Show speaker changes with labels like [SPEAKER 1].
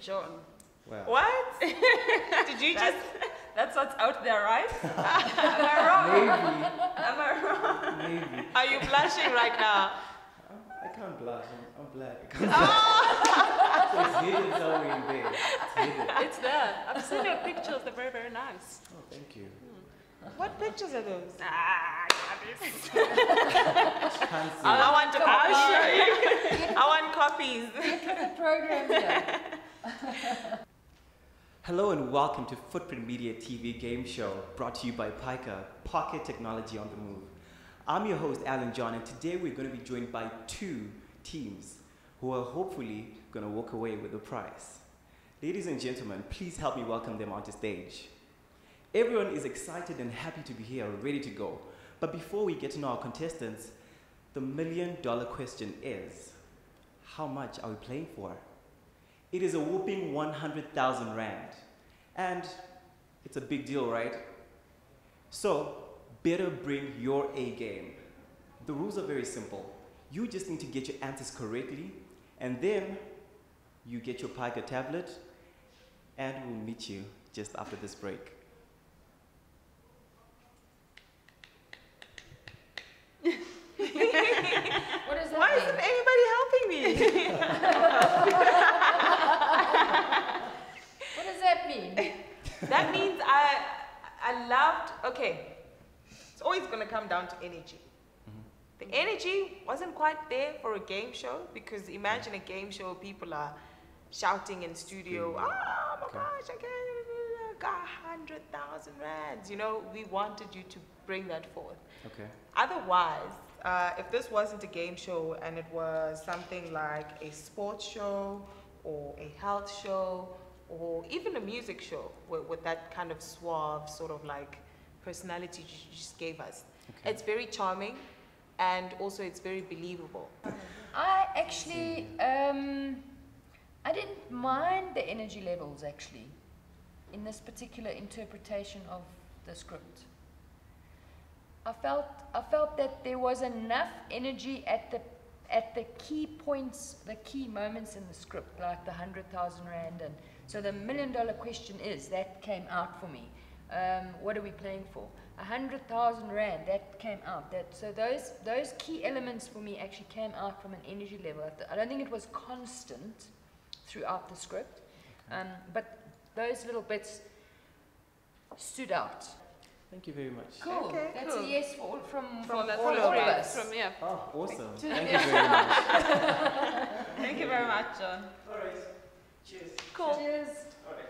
[SPEAKER 1] John.
[SPEAKER 2] Well,
[SPEAKER 3] What? Did you just? That's what's out there, right? Am I wrong?
[SPEAKER 2] maybe,
[SPEAKER 3] Am I wrong?
[SPEAKER 2] maybe.
[SPEAKER 3] Are you blushing right now?
[SPEAKER 2] I can't blush. I'm, I'm black. I can't so it's hidden somewhere in there. It's hidden.
[SPEAKER 1] It's there. I've seen your pictures. They're very, very nice.
[SPEAKER 2] Oh, thank you.
[SPEAKER 3] What pictures are those?
[SPEAKER 1] Ah, Gabby's.
[SPEAKER 2] Can't see.
[SPEAKER 3] I want to
[SPEAKER 1] I'll
[SPEAKER 3] copy.
[SPEAKER 1] show you.
[SPEAKER 3] I want copies.
[SPEAKER 4] the program here.
[SPEAKER 2] Hello and welcome to Footprint Media TV game show brought to you by Pica, Pocket Technology on the Move. I'm your host, Alan John, and today we're going to be joined by two teams who are hopefully going to walk away with the prize. Ladies and gentlemen, please help me welcome them onto stage. Everyone is excited and happy to be here, ready to go. But before we get to know our contestants, the million dollar question is how much are we playing for? It is a whooping 100,000 Rand. And it's a big deal, right? So, better bring your A game. The rules are very simple. You just need to get your answers correctly, and then you get your Piker tablet, and we'll meet you just after this break.
[SPEAKER 4] That
[SPEAKER 3] means I, I loved. Okay, it's always gonna come down to energy. The energy wasn't quite there for a game show because imagine a game show, people are shouting in studio,
[SPEAKER 2] Screaming.
[SPEAKER 3] oh my
[SPEAKER 2] Okay.
[SPEAKER 3] gosh, I got, got 100,000 rands. You know, we wanted you to bring that forth.
[SPEAKER 2] Okay.
[SPEAKER 3] Otherwise, uh, if this wasn't a game show and it was something like a sports show or a health show or even a music show with, with that kind of suave sort of like personality you just gave us,
[SPEAKER 2] Okay.
[SPEAKER 3] it's very charming and also it's very believable.
[SPEAKER 4] I actually, um, I didn't mind the energy levels actually in this particular interpretation of the script. I felt, I felt that there was enough energy at the, at the key points, the key moments in the script, like the hundred thousand rand, and so the million dollar question is that came out for me. Um, what are we playing for? A hundred thousand rand that came out. That so those those key elements for me actually came out from an energy level. I I don't think it was constant throughout the script, um, but those little bits stood out.
[SPEAKER 2] Thank you very much.
[SPEAKER 4] Cool.
[SPEAKER 1] Okay,
[SPEAKER 4] That's
[SPEAKER 1] cool.
[SPEAKER 4] a yes for all, from,
[SPEAKER 1] From,
[SPEAKER 4] from
[SPEAKER 1] that's
[SPEAKER 4] all
[SPEAKER 1] all
[SPEAKER 4] of
[SPEAKER 1] right.
[SPEAKER 4] us.
[SPEAKER 1] From yeah.
[SPEAKER 2] Oh, awesome. Thank you very much.
[SPEAKER 3] Thank you very much, John.
[SPEAKER 2] All right. Cheers.
[SPEAKER 1] Cool.
[SPEAKER 4] Cheers.
[SPEAKER 2] All right.